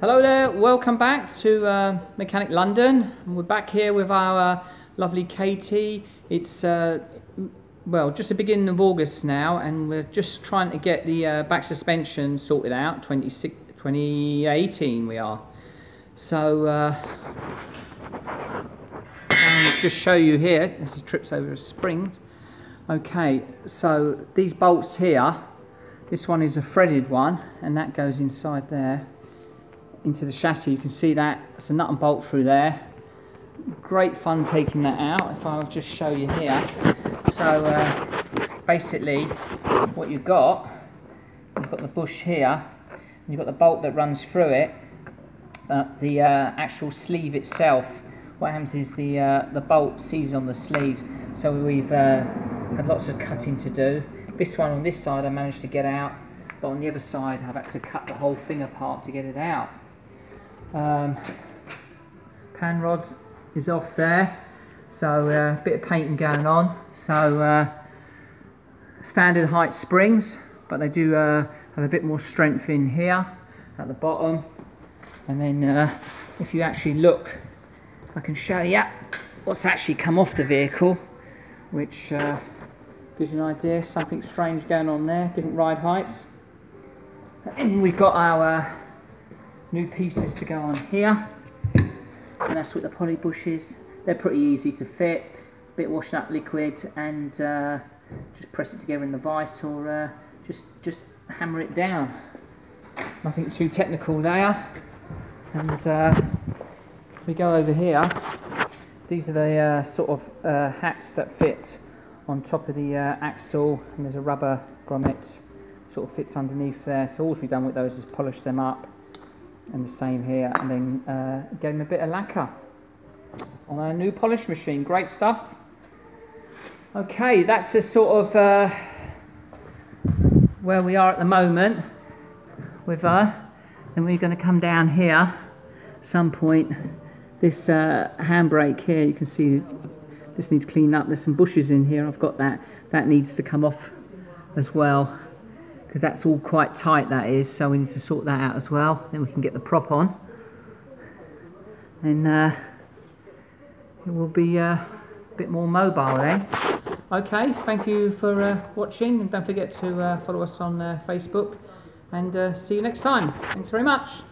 Hello there, welcome back to uh, Mechanic London. We're back here with our uh, lovely Katy. It's, uh, well, just the beginning of August now, and we're just trying to get the uh, back suspension sorted out. 2018 we are. So, uh, just show you here as he trips over a spring. Okay, so these bolts here, this one is a threaded one, and that goes inside there into the chassis. You can see that it's a nut and bolt through there. Great fun taking that out. If I'll just show you here. So uh, basically, what you've got, you've got the bush here, you've got the bolt that runs through it. Uh, the uh, actual sleeve itself, what happens is the uh, the bolt seizes on the sleeve. So we've uh, had lots of cutting to do. This one on this side I managed to get out, but on the other side I've had to cut the whole thing apart to get it out. Um, Panhard rod is off there, so a uh, bit of painting going on. So uh, standard height springs, but they do uh, have a bit more strength in here at the bottom. And then uh, if you actually look, I can show you what's actually come off the vehicle, which uh, gives you an idea. Something strange going on there, different ride heights. And we've got our new pieces to go on here. And that's with the poly bushes. They're pretty easy to fit. Bit wash up liquid and uh, just press it together in the vise or uh, just just hammer it down. Nothing too technical there. And uh, we go over here these are the uh, sort of uh, hats that fit on top of the uh, axle and there's a rubber grommet sort of fits underneath there. So all we've done with those is polish them up and the same here. And then uh, gave him a bit of lacquer on our new polish machine. Great stuff. Okay that's the sort of uh, where we are at the moment with her uh, and we're going to come down here some point. This uh, handbrake here you can see this needs cleaning up. There's some bushes in here. I've got that. That needs to come off as well because that's all quite tight that is so we need to sort that out as well. Then we can get the prop on. And uh, it will be uh, a bit more mobile then. Okay thank you for uh, watching and don't forget to uh, follow us on uh, Facebook and uh, see you next time. Thanks very much